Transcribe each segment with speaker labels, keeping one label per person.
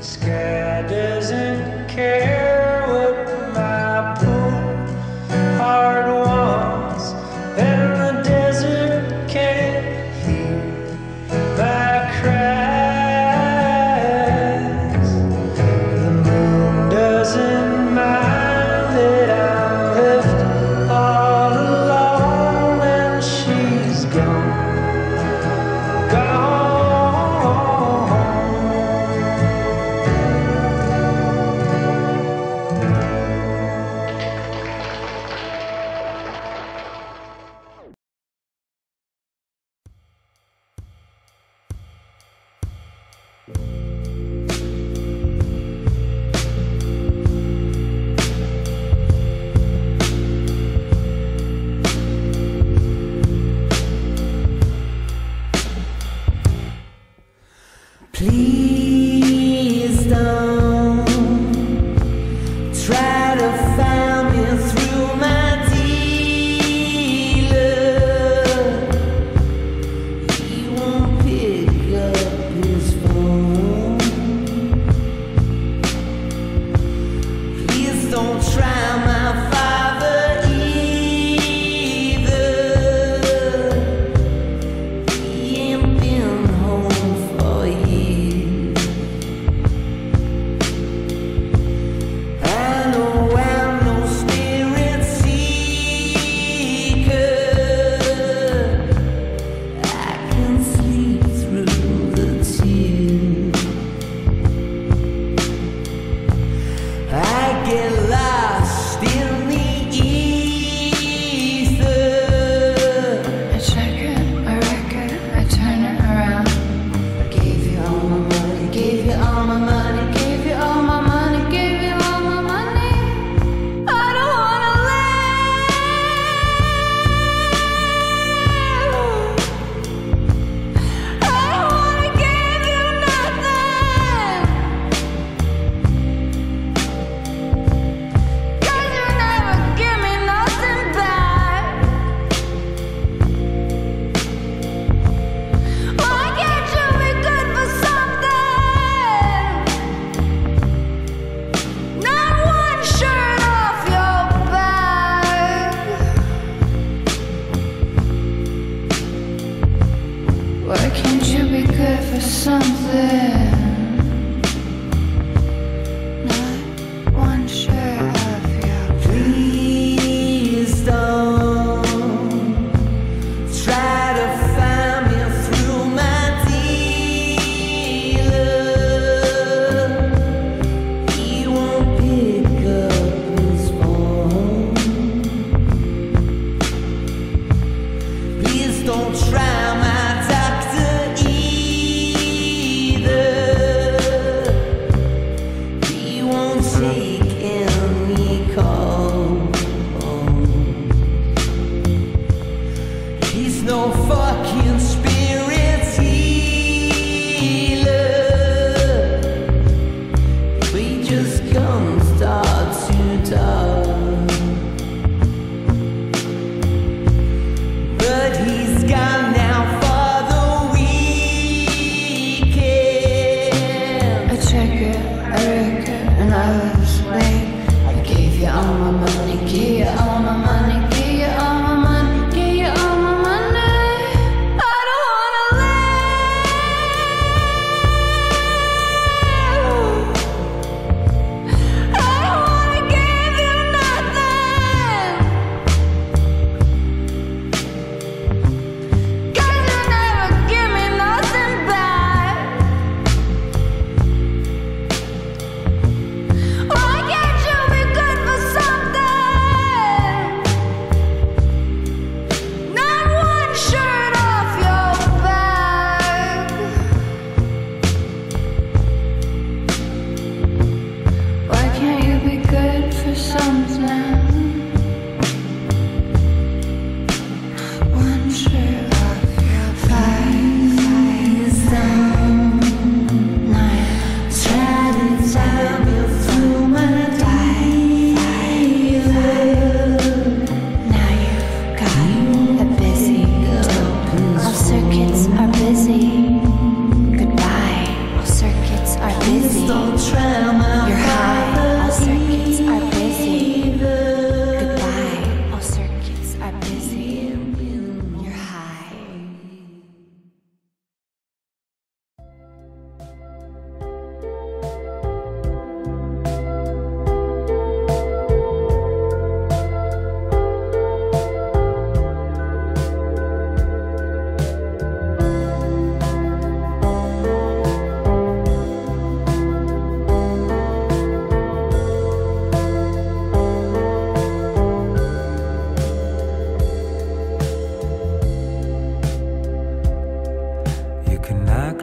Speaker 1: Sky doesn't care.
Speaker 2: check it. Every good and I was late
Speaker 3: I gave you all my money,
Speaker 2: key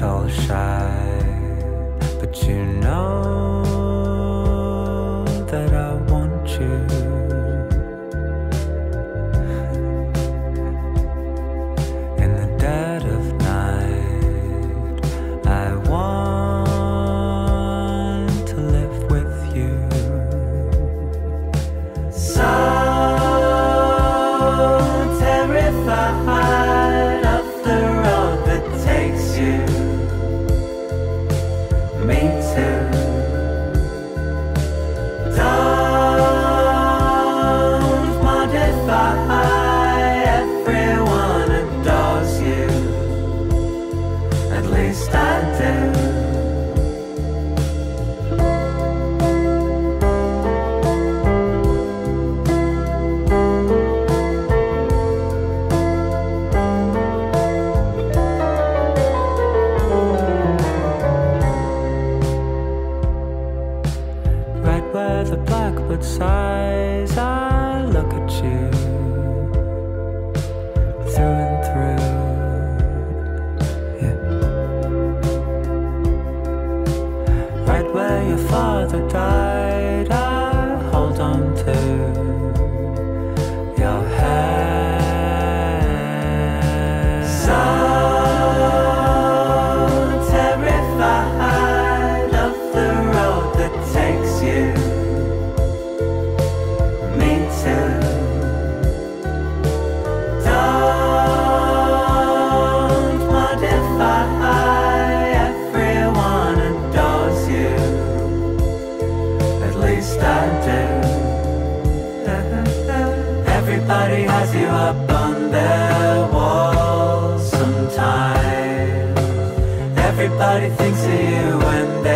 Speaker 4: act all shy, but you know. Everybody has you up on their walls. sometimes. Everybody thinks of you when they